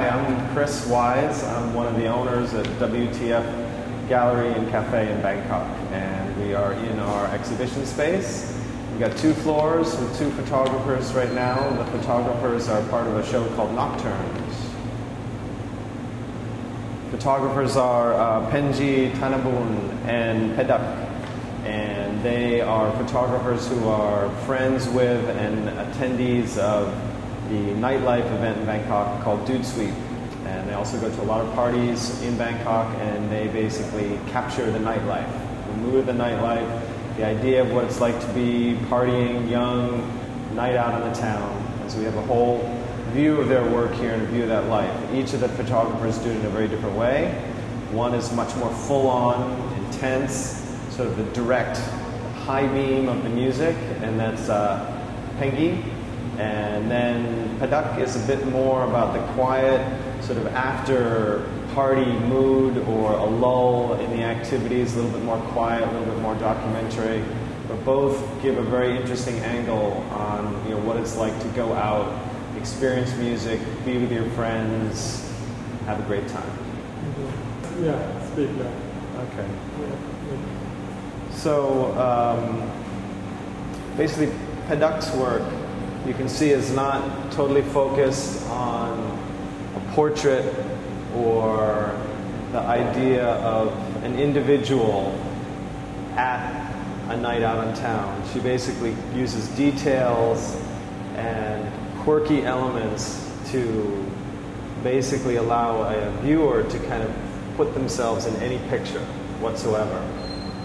Hi, I'm Chris Wise. I'm one of the owners at WTF Gallery and Cafe in Bangkok, and we are in our exhibition space. We've got two floors with two photographers right now. The photographers are part of a show called Nocturnes. Photographers are uh, Pengii Tanaboon and Peduckk, and they are photographers who are friends with and attendees of the nightlife event in Bangkok called Dudesweet. And they also go to a lot of parties in Bangkok and they basically capture the nightlife, the mood of the nightlife, the idea of what it's like to be partying, young, night out in the town. And so we have a whole view of their work here and a view of that life. Each of the photographers do it in a very different way. One is much more full on, intense, sort of the direct high beam of the music, and that's uh, Pengii. And then Peduckk is a bit more about the quiet, sort of after party mood or a lull in the activities, a little bit more quiet, a little bit more documentary. But both give a very interesting angle on you know, what it's like to go out, experience music, be with your friends, have a great time. Yeah, speak yeah. Okay. Yeah. So um, basically, Peduckk's work you can see is not totally focused on a portrait or the idea of an individual at a night out in town. She basically uses details and quirky elements to basically allow a viewer to kind of put themselves in any picture whatsoever.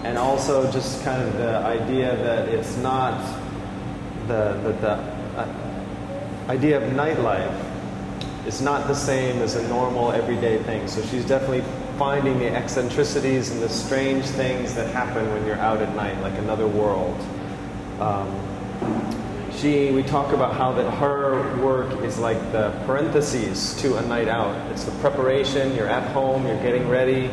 And also just kind of the idea that it's not the, the, the idea of nightlife is not the same as a normal everyday thing. So she's definitely finding the eccentricities and the strange things that happen when you're out at night, like another world. Um, she, we talk about how that her work is like the parentheses to a night out. It's the preparation, you're at home, you're getting ready,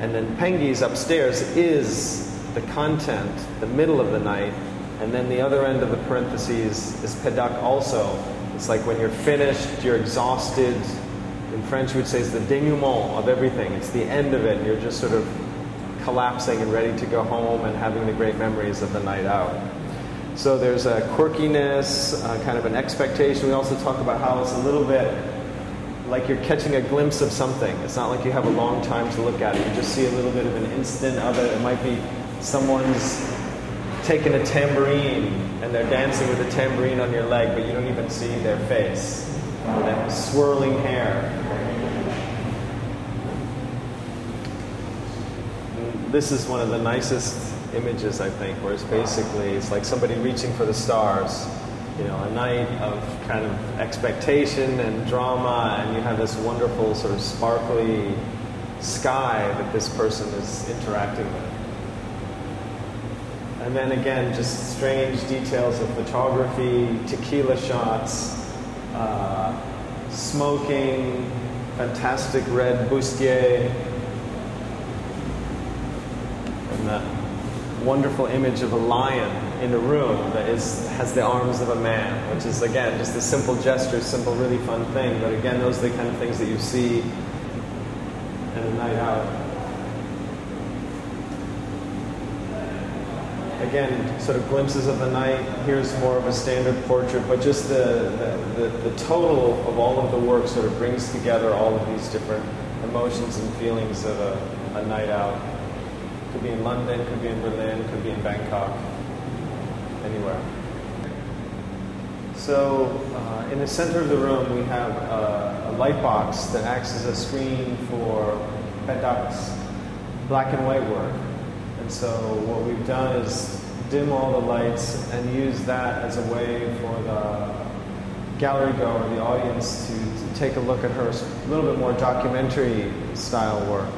and then Pengii's upstairs is the content, the middle of the night, and then the other end of the parentheses is Peduckk also. It's like when you're finished, you're exhausted. In French, we would say it's the denouement of everything. It's the end of it. and You're just sort of collapsing and ready to go home and having the great memories of the night out. So there's a quirkiness, kind of an expectation. We also talk about how it's a little bit like you're catching a glimpse of something. It's not like you have a long time to look at it. You just see a little bit of an instant of it. It might be someone's taking a tambourine and they're dancing with a tambourine on your leg, but you don't even see their face. That swirling hair. This is one of the nicest images, I think, where it's basically it's like somebody reaching for the stars. You know, a night of kind of expectation and drama, and you have this wonderful sort of sparkly sky that this person is interacting with. And then again, just strange details of photography, tequila shots, uh, smoking, fantastic red bustier, and that wonderful image of a lion in a room that is, has the arms of a man, which is again just a simple gesture, simple, really fun thing. But again, those are the kind of things that you see in a night out. Again, sort of glimpses of the night. Here's more of a standard portrait, but just the, the, the, total of all of the work sort of brings together all of these different emotions and feelings of a, a night out. Could be in London, could be in Berlin, could be in Bangkok, anywhere. So, uh, in the center of the room, we have a, a light box that acts as a screen for Peduckk's black and white work. And so what we've done is dim all the lights and use that as a way for the gallery goer, the audience, to, to take a look at her a little bit more documentary style work.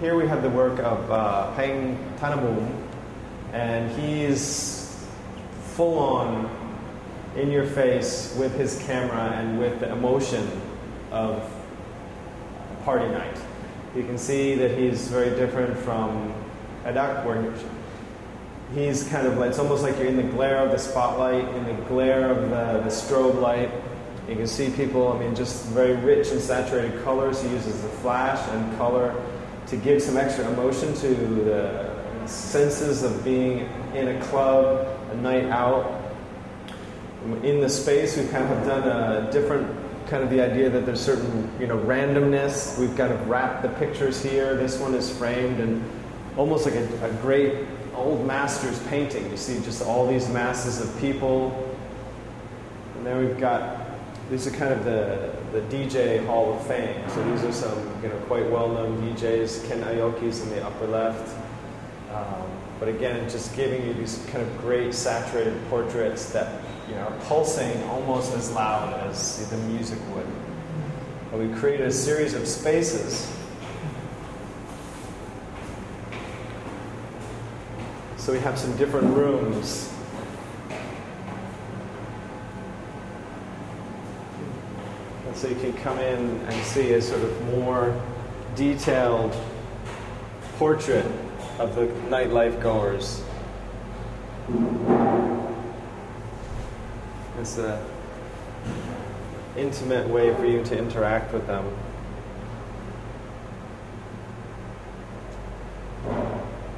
Here we have the work of uh, Peng Tanaboon, and he's full on in your face with his camera and with the emotion of party night. You can see that he's very different from Adak, where he's kind of like, it's almost like you're in the glare of the spotlight, in the glare of the, the strobe light. You can see people, I mean, just very rich and saturated colors. He uses the flash and color to give some extra emotion to the senses of being in a club, a night out. In the space, we've kind of done a different kind of the idea that there's certain, you know, randomness. We've kind of wrapped the pictures here. This one is framed and almost like a, a great old master's painting. You see just all these masses of people. And then we've got these are kind of the, the DJ Hall of Fame. So these are some you know quite well-known DJs. Ken Aoki's in the upper left. Um, but again, just giving you these kind of great saturated portraits that you know, are pulsing almost as loud as the music would. We created a series of spaces. So we have some different rooms. And so you can come in and see a sort of more detailed portrait of the nightlife goers. It's an intimate way for you to interact with them.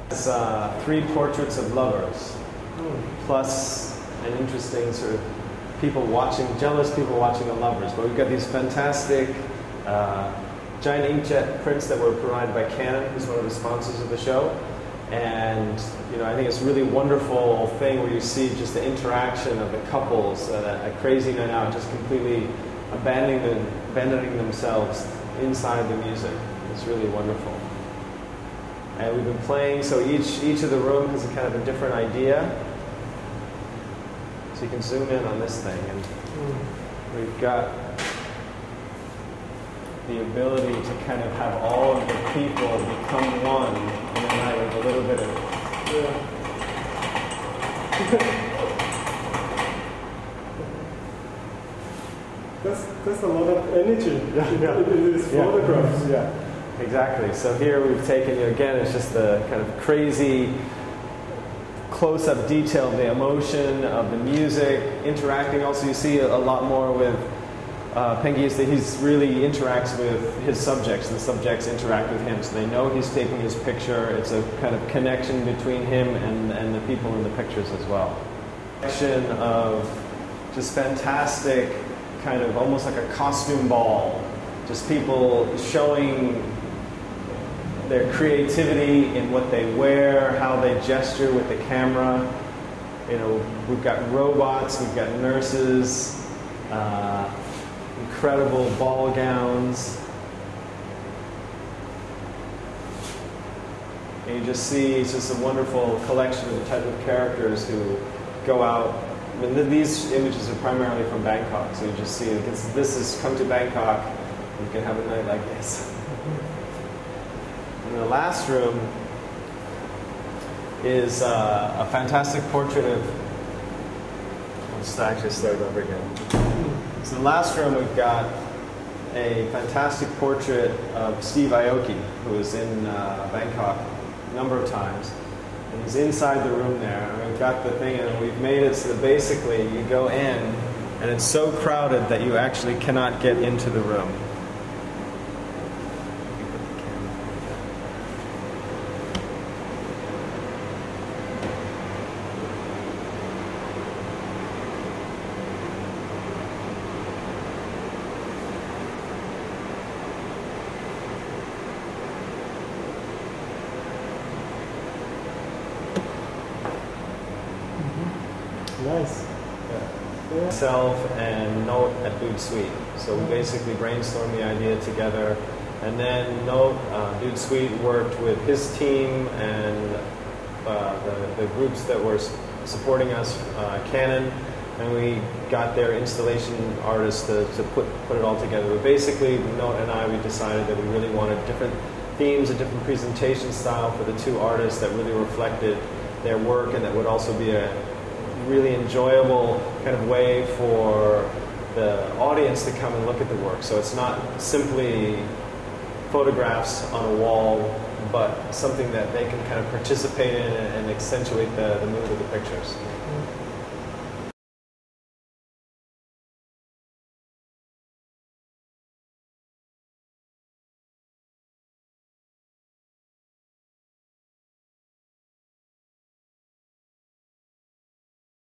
It's uh, three portraits of lovers, plus an interesting sort of people watching, jealous people watching the lovers. But we've got these fantastic uh, giant inkjet prints that were provided by Canon, who's one of the sponsors of the show. And you know, I think it's a really wonderful thing where you see just the interaction of the couples at a, a crazy night out, just completely abandoning, them, abandoning themselves inside the music. It's really wonderful. And we've been playing, so each each of the room has a kind of a different idea. So you can zoom in on this thing, and hmm. we've got the ability to kind of have all of the people become one in a night with a little bit of Yeah. That's, that's a lot of energy Yeah, in, yeah. in these Yeah. photographs. Yeah, exactly. So here we've taken you again. It's just the kind of crazy close-up detail of the emotion of the music, interacting. Also, you see a, a lot more with uh, Pengii is that he's really interacts with his subjects. and The subjects interact with him, so they know he's taking his picture. It's a kind of connection between him and, and the people in the pictures as well. Connection of just fantastic, kind of almost like a costume ball. Just people showing their creativity in what they wear, how they gesture with the camera. You know, we've got robots, we've got nurses, uh, incredible ball gowns. And you just see it's just a wonderful collection of the type of characters who go out. I mean, these images are primarily from Bangkok, so you just see. It's, this is come to Bangkok, you can have a night like this. In the last room is uh, a fantastic portrait of. Let's actually start over again. So, the last room, we've got a fantastic portrait of Steve Aoki, who was in uh, Bangkok a number of times. And he's inside the room there. And we've got the thing, and we've made it so that basically you go in, and it's so crowded that you actually cannot get into the room. Nice. Yeah. Myself and Note at Dudesweet. So we basically brainstormed the idea together. And then Note, uh, Dudesweet worked with his team and uh, the, the groups that were supporting us, uh, Canon, and we got their installation artists to, to put, put it all together. But basically, Note and I, we decided that we really wanted different themes, a different presentation style for the two artists that really reflected their work and that would also be a really enjoyable kind of way for the audience to come and look at the work. So it's not simply photographs on a wall, but something that they can kind of participate in and, accentuate the, the mood of the pictures.